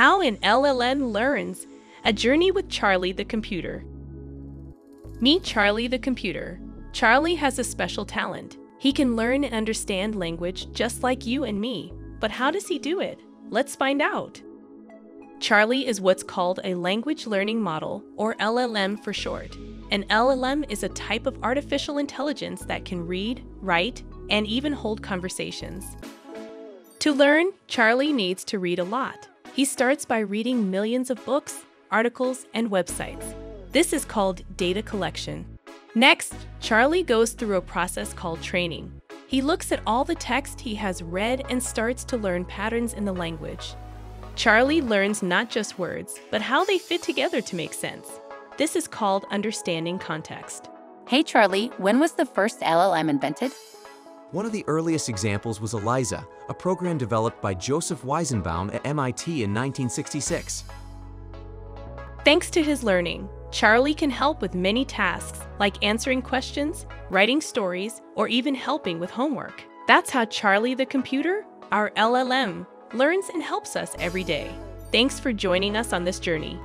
How an LLM learns A journey with Charlie the computer. Meet Charlie the computer. Charlie has a special talent. He can learn and understand language just like you and me. But how does he do it? Let's find out. Charlie is what's called a language learning model, or LLM for short. An LLM is a type of artificial intelligence that can read, write, and even hold conversations. To learn, Charlie needs to read a lot. He starts by reading millions of books, articles, and websites. This is called data collection. Next, Charlie goes through a process called training. He looks at all the text he has read and starts to learn patterns in the language. Charlie learns not just words, but how they fit together to make sense. This is called understanding context. Hey Charlie, when was the first LLM invented? One of the earliest examples was ELIZA, a program developed by Joseph Weizenbaum at MIT in 1966. Thanks to his learning, Charlie can help with many tasks like answering questions, writing stories, or even helping with homework. That's how Charlie the computer, our LLM, learns and helps us every day. Thanks for joining us on this journey.